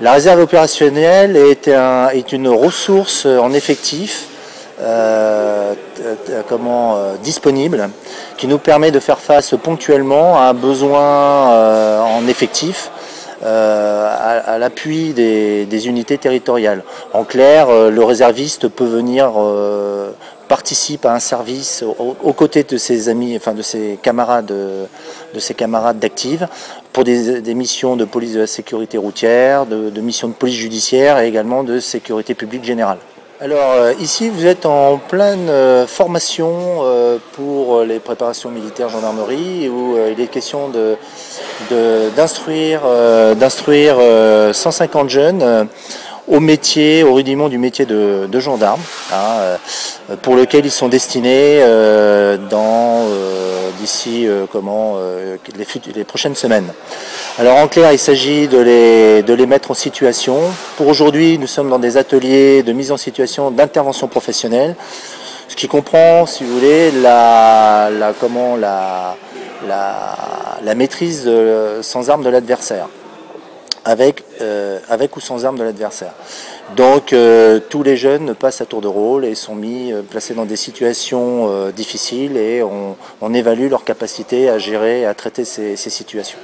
La réserve opérationnelle est, un, est une ressource en effectif euh, comment, euh, disponible qui nous permet de faire face ponctuellement à un besoin euh, en effectif à, l'appui des, unités territoriales. En clair, le réserviste peut venir participer à un service aux, côtés de ses amis, enfin de ses camarades, de ses camarades d'active pour des, missions de police de la sécurité routière, de, missions de police judiciaire et également de sécurité publique générale. Alors euh, ici vous êtes en pleine euh, formation euh, pour les préparations militaires gendarmerie où il est question d'instruire d'instruire 150 jeunes au métier, au rudiment du métier de, gendarme, hein, pour lequel ils sont destinés dans d'ici comment les, les prochaines semaines. Alors en clair, il s'agit de les, de les mettre en situation. Pour aujourd'hui, nous sommes dans des ateliers de mise en situation d'intervention professionnelle, ce qui comprend, si vous voulez, la, la comment, la, la, maîtrise sans armes de l'adversaire. Avec, euh, avec ou sans armes de l'adversaire. Donc euh, tous les jeunes passent à tour de rôle et sont mis, euh, placés dans des situations difficiles et on, évalue leur capacité à gérer, à traiter ces situations.